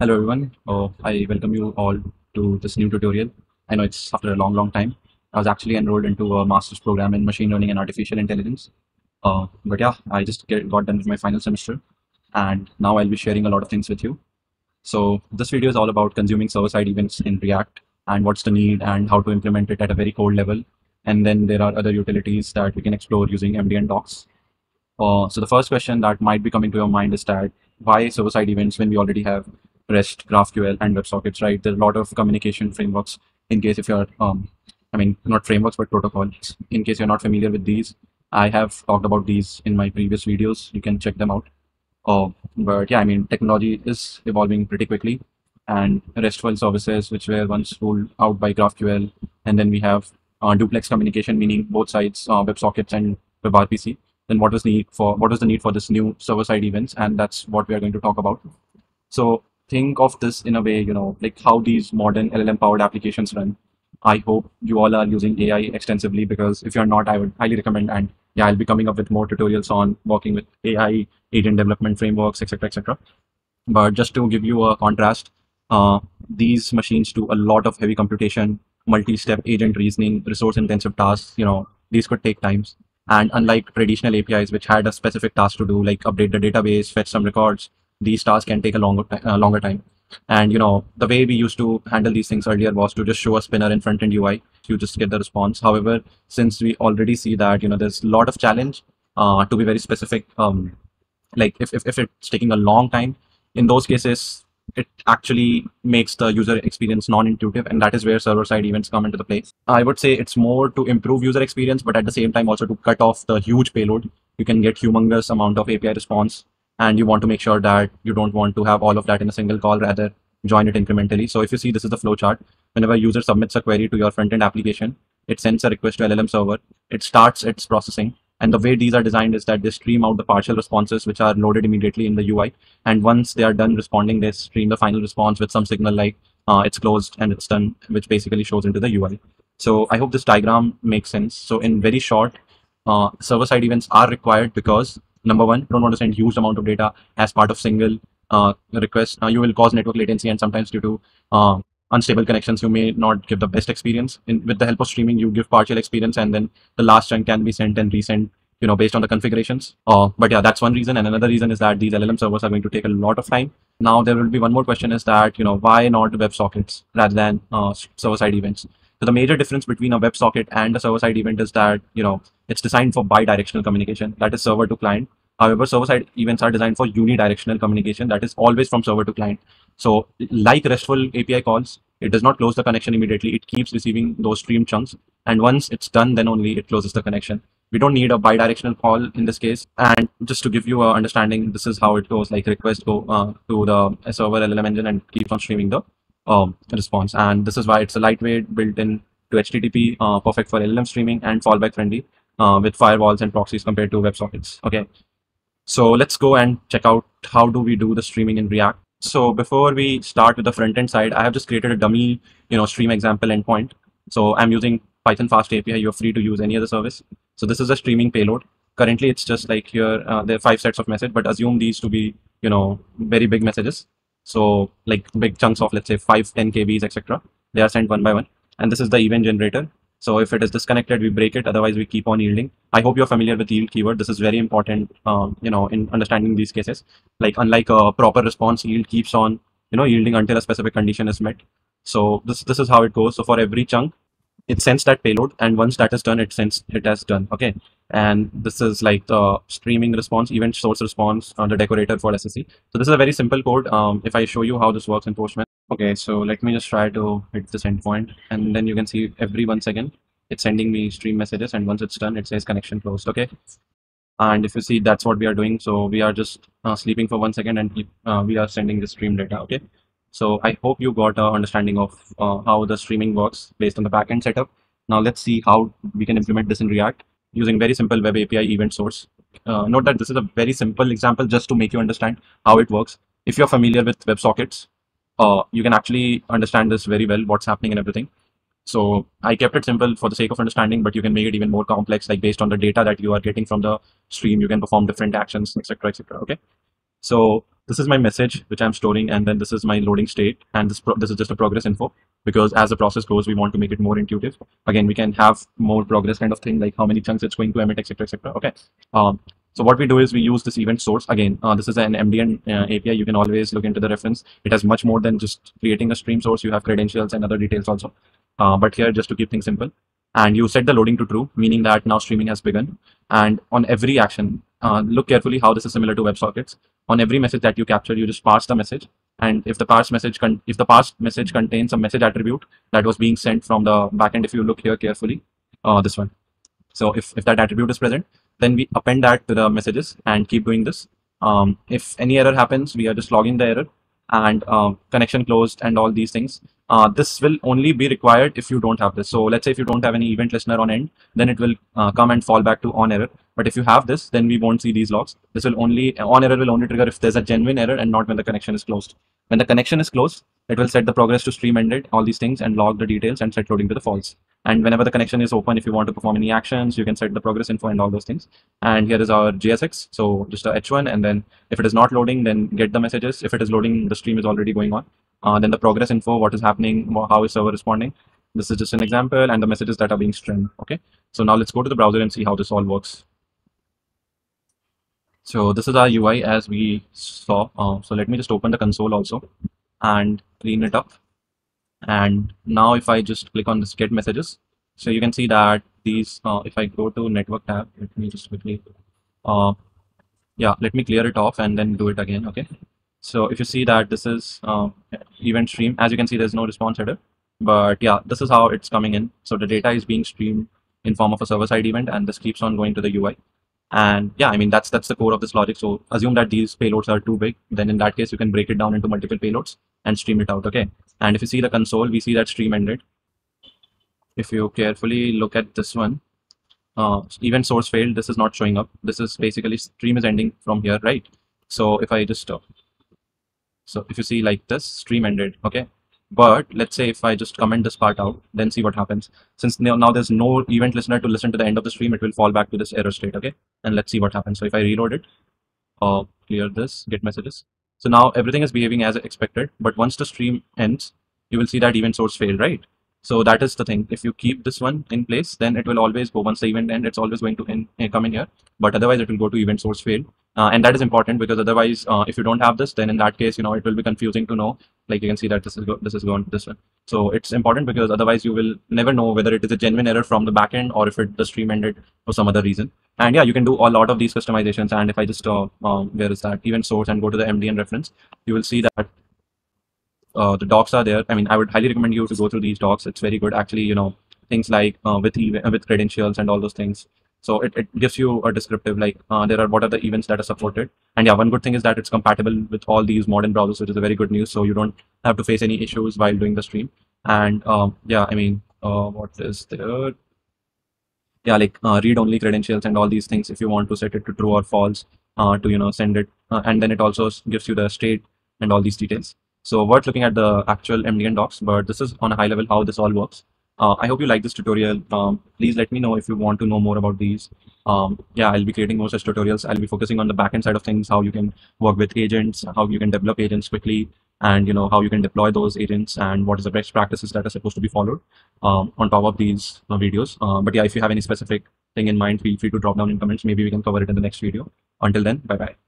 Hello everyone. Uh, I welcome you all to this new tutorial. I know it's after a long, long time. I was actually enrolled into a master's program in machine learning and artificial intelligence. Uh, but yeah, I just get, got done with my final semester and now I'll be sharing a lot of things with you. So this video is all about consuming server-side events in React and what's the need and how to implement it at a very code level. And then there are other utilities that we can explore using MDN docs. Uh, so the first question that might be coming to your mind is that why server-side events when we already have REST, GraphQL, and WebSockets, right? There's a lot of communication frameworks in case if you're, um, I mean, not frameworks, but protocols. In case you're not familiar with these, I have talked about these in my previous videos. You can check them out. Uh, but yeah, I mean, technology is evolving pretty quickly and RESTful services, which were once ruled out by GraphQL. And then we have uh, duplex communication, meaning both sides, uh, WebSockets and WebRPC. Then what was the need for what was the need for this new server-side events, and that's what we are going to talk about. So think of this in a way, you know, like how these modern LLM powered applications run. I hope you all are using AI extensively because if you're not, I would highly recommend. And yeah, I'll be coming up with more tutorials on working with AI, agent development frameworks, etc., etc. But just to give you a contrast, uh, these machines do a lot of heavy computation, multi-step agent reasoning, resource-intensive tasks. You know, these could take times. And unlike traditional APIs, which had a specific task to do, like update the database, fetch some records, these tasks can take a longer uh, longer time. And you know the way we used to handle these things earlier was to just show a spinner in front end ui you just get the response. However since we already see that you know there's a lot of challenge uh, to be very specific um, like if, if, if it's taking a long time in those cases it actually makes the user experience non-intuitive and that is where server-side events come into the play. I would say it's more to improve user experience but at the same time also to cut off the huge payload. You can get humongous amount of api response and you want to make sure that you don't want to have all of that in a single call, rather join it incrementally. So if you see this is the flow chart, whenever a user submits a query to your front-end application, it sends a request to LLM server, it starts its processing. And the way these are designed is that they stream out the partial responses, which are loaded immediately in the UI. And once they are done responding, they stream the final response with some signal like uh, it's closed and it's done, which basically shows into the UI. So I hope this diagram makes sense. So in very short, uh, server-side events are required because number one, don't want to send huge amount of data as part of single uh, request. Uh, you will cause network latency and sometimes due to uh, unstable connections, you may not give the best experience. In, with the help of streaming, you give partial experience and then the last chunk can be sent and resent you know, based on the configurations. Uh, but yeah, that's one reason. And another reason is that these LLM servers are going to take a lot of time. Now, there will be one more question is that, you know, why not WebSockets rather than uh, server-side events? So the major difference between a WebSocket and a server-side event is that, you know, it's designed for bi-directional communication, that is server to client. However, server-side events are designed for unidirectional communication, that is always from server to client. So like RESTful API calls, it does not close the connection immediately. It keeps receiving those stream chunks. And once it's done, then only it closes the connection. We don't need a bi-directional call in this case. And just to give you a understanding, this is how it goes, like request go uh, to the server LLM engine and keeps on streaming the um, response. And this is why it's a lightweight built in to HTTP, uh, perfect for LLM streaming and fallback friendly uh, with firewalls and proxies compared to WebSockets. Okay, so let's go and check out how do we do the streaming in React. So before we start with the front end side, I have just created a dummy, you know, stream example endpoint. So I'm using Python FastAPI. You're free to use any other service. So this is a streaming payload. Currently, it's just like here, uh, there are five sets of message, but assume these to be, you know, very big messages. So like big chunks of let's say 5, 10 KBs, etc. They are sent one by one. And this is the event generator. So if it is disconnected, we break it. Otherwise, we keep on yielding. I hope you're familiar with yield keyword. This is very important, um, you know, in understanding these cases. Like unlike a proper response, yield keeps on, you know, yielding until a specific condition is met. So this this is how it goes. So for every chunk, it sends that payload and once that is done it sends it has done okay and this is like the streaming response event source response on the decorator for sse so this is a very simple code. Um, if i show you how this works in postman. Okay so let me just try to hit this endpoint and then you can see every one second it's sending me stream messages and once it's done it says connection closed okay? And if you see that's what we are doing. So we are just uh, sleeping for one second and uh, we are sending the stream data okay? So I hope you got an understanding of uh, how the streaming works based on the backend setup. Now let's see how we can implement this in React using very simple web API event source. Uh, note that this is a very simple example just to make you understand how it works. If you're familiar with WebSockets, uh, you can actually understand this very well, what's happening and everything. So I kept it simple for the sake of understanding, but you can make it even more complex, like based on the data that you are getting from the stream, you can perform different actions, etc., etc. Okay. So this is my message which I'm storing, and then this is my loading state, and this this is just a progress info because as the process goes, we want to make it more intuitive. Again, we can have more progress kind of thing, like how many chunks it's going to emit, etc., etc. Okay. Um, so what we do is we use this event source. Again, uh, this is an MDN uh, API. You can always look into the reference. It has much more than just creating a stream source. You have credentials and other details also. Uh, but here, just to keep things simple, and you set the loading to true, meaning that now streaming has begun. And on every action, uh, look carefully how this is similar to WebSockets. On every message that you capture, you just parse the message. And if the parse message if the parse message contains a message attribute that was being sent from the backend, if you look here carefully, uh, this one. So if, if that attribute is present, then we append that to the messages and keep doing this. Um, if any error happens, we are just logging the error and uh, connection closed and all these things. Uh, this will only be required if you don't have this. So let's say if you don't have any event listener on end, then it will uh, come and fall back to on error. But if you have this, then we won't see these logs. This will only, on error will only trigger if there's a genuine error and not when the connection is closed. When the connection is closed, it will set the progress to stream ended, all these things and log the details and set loading to the false. And whenever the connection is open, if you want to perform any actions, you can set the progress info and all those things. And here is our JSX. So just a H1. And then if it is not loading, then get the messages. If it is loading, the stream is already going on. Uh, then the progress info, what is happening, how is server responding. This is just an example and the messages that are being streamed. Okay. So now let's go to the browser and see how this all works. So this is our UI as we saw. Uh, so let me just open the console also and clean it up. And now if I just click on this get messages, so you can see that these, uh, if I go to network tab, let me just quickly, uh, yeah, let me clear it off and then do it again. Okay. So if you see that this is uh, event stream, as you can see, there's no response header, but yeah, this is how it's coming in. So the data is being streamed in form of a server side event and this keeps on going to the UI. And yeah, I mean, that's that's the core of this logic. So assume that these payloads are too big. Then in that case, you can break it down into multiple payloads and stream it out. Okay. And if you see the console, we see that stream ended. If you carefully look at this one, uh, event source failed. This is not showing up. This is basically stream is ending from here, right? So if I just stop. So if you see like this, stream ended. Okay. But let's say if I just comment this part out, then see what happens. Since now, now there's no event listener to listen to the end of the stream, it will fall back to this error state, okay? And let's see what happens. So if I reload it, uh, clear this, get messages. So now everything is behaving as expected, but once the stream ends, you will see that event source failed, right? So that is the thing. If you keep this one in place, then it will always go. Once the event end, it's always going to in, uh, come in here. But otherwise, it will go to event source fail. Uh, and that is important because otherwise, uh, if you don't have this, then in that case, you know, it will be confusing to know. Like you can see that this is this is going this one. So it's important because otherwise you will never know whether it is a genuine error from the backend or if it the stream ended for some other reason. And yeah, you can do a lot of these customizations. And if I just uh, um, where is that event source and go to the MDN reference, you will see that uh, the docs are there. I mean, I would highly recommend you to go through these docs. It's very good. Actually, you know, things like uh, with with credentials and all those things. So it, it gives you a descriptive like uh, there are what are the events that are supported. And yeah, one good thing is that it's compatible with all these modern browsers, which is a very good news. So you don't have to face any issues while doing the stream. And um, yeah, I mean, uh, what is there? Yeah, like uh, read only credentials and all these things. If you want to set it to true or false, uh, to you know send it, uh, and then it also gives you the state and all these details. So worth looking at the actual MDN docs, but this is on a high level how this all works. Uh, I hope you like this tutorial. Um, please let me know if you want to know more about these. Um, yeah, I'll be creating more such tutorials. I'll be focusing on the backend side of things, how you can work with agents, how you can develop agents quickly, and you know how you can deploy those agents and what is the best practices that are supposed to be followed um, on top of these uh, videos. Uh, but yeah, if you have any specific thing in mind, feel free to drop down in comments. Maybe we can cover it in the next video. Until then, bye bye.